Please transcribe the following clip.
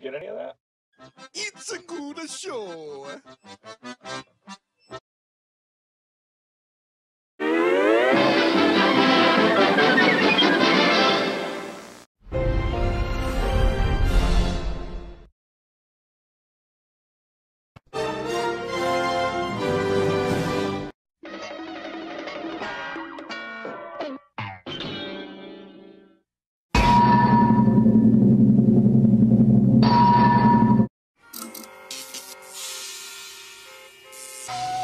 get any of that? It's a good show. Peace.